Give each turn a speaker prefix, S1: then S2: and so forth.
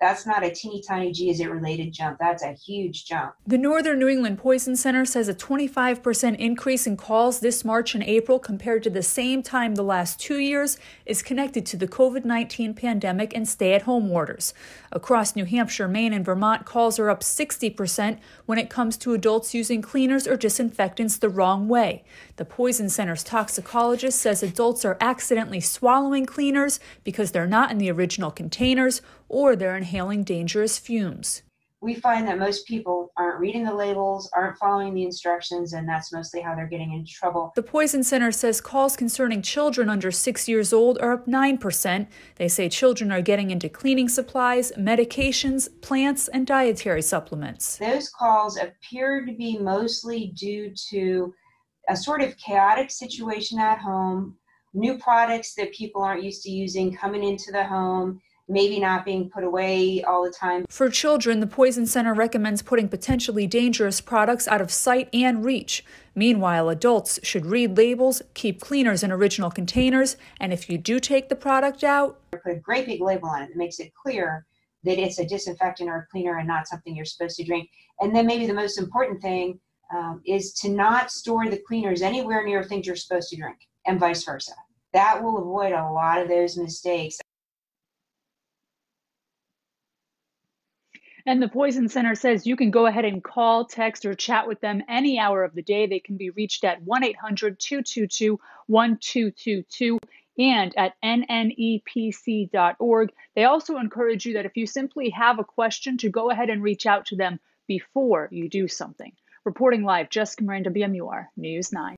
S1: that's not a teeny tiny G is it related jump. That's a huge jump.
S2: The Northern New England Poison Center says a 25% increase in calls this March and April compared to the same time the last two years is connected to the COVID 19 pandemic and stay at home orders. Across New Hampshire, Maine, and Vermont, calls are up 60% when it comes to adults using cleaners or disinfectants the wrong way. The Poison Center's toxicologist says adults are accidentally swallowing cleaners because they're not in the original containers or they're inhaling dangerous fumes.
S1: We find that most people aren't reading the labels, aren't following the instructions, and that's mostly how they're getting in trouble.
S2: The Poison Center says calls concerning children under six years old are up 9%. They say children are getting into cleaning supplies, medications, plants, and dietary supplements.
S1: Those calls appear to be mostly due to a sort of chaotic situation at home, new products that people aren't used to using coming into the home maybe not being put away all the time.
S2: For children, the Poison Center recommends putting potentially dangerous products out of sight and reach. Meanwhile, adults should read labels, keep cleaners in original containers, and if you do take the product out,
S1: put a great big label on it that makes it clear that it's a disinfectant or a cleaner and not something you're supposed to drink. And then maybe the most important thing um, is to not store the cleaners anywhere near things you're supposed to drink, and vice versa. That will avoid a lot of those mistakes.
S3: And the Poison Center says you can go ahead and call, text, or chat with them any hour of the day. They can be reached at 1 800 222 1222 and at nnepc.org. They also encourage you that if you simply have a question, to go ahead and reach out to them before you do something. Reporting live, Jessica Miranda, WMUR News 9.